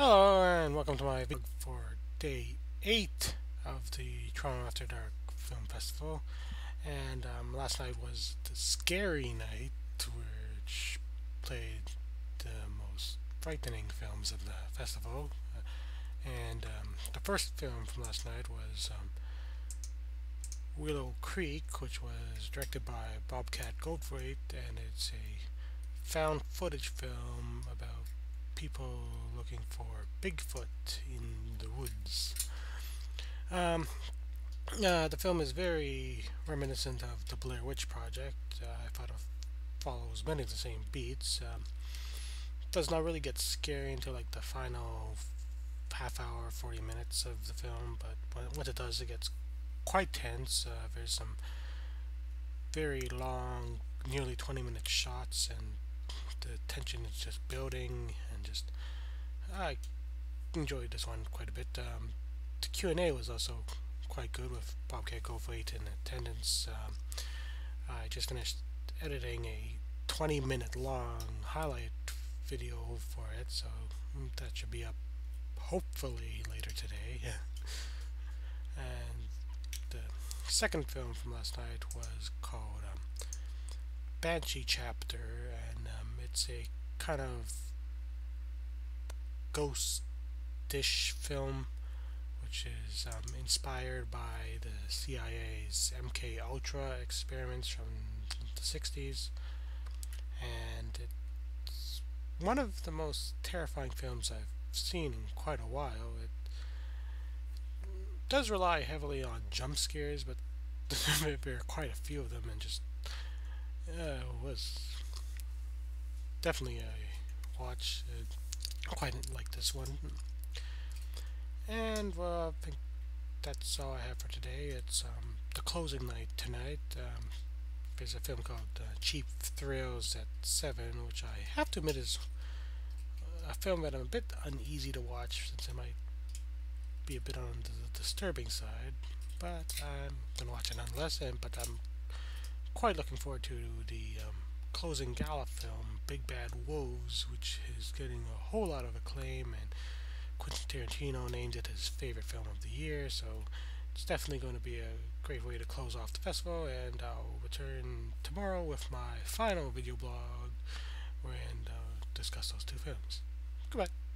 Hello and welcome to my video for day 8 of the Toronto After Dark Film Festival. And um, last night was the scary night which played the most frightening films of the festival. Uh, and um, the first film from last night was um, Willow Creek which was directed by Bobcat Goldthwait and it's a found footage film people looking for Bigfoot in the woods. Um, uh, the film is very reminiscent of the Blair Witch Project. Uh, I thought it follows many of the same beats. Um, does not really get scary until like the final half hour, 40 minutes of the film, but when, it does, it gets quite tense. Uh, there's some very long, nearly 20 minute shots and the tension is just building and just I enjoyed this one quite a bit. Um, the Q&A was also quite good with Bobcat Goldthwait in attendance. Um, I just finished editing a 20 minute long highlight video for it so that should be up hopefully later today and the second film from last night was called um, Banshee Chapter and um, it's a kind of ghost-ish film which is um, inspired by the CIA's MK Ultra experiments from the 60s and it's one of the most terrifying films I've seen in quite a while. It does rely heavily on jump scares but there are quite a few of them and just uh, was definitely a watch. Uh, quite like this one. And well, I think that's all I have for today. It's um, the closing night tonight. Um, there's a film called uh, Cheap Thrills at 7, which I have to admit is a film that I'm a bit uneasy to watch since it might be a bit on the disturbing side. But I'm going to watch it nonetheless, and, but I'm quite looking forward to the um, closing gala film, Big Bad Wolves, which is getting a whole lot of acclaim, and Quentin Tarantino named it his favorite film of the year, so it's definitely going to be a great way to close off the festival, and I'll return tomorrow with my final video blog and uh, discuss those two films. Goodbye.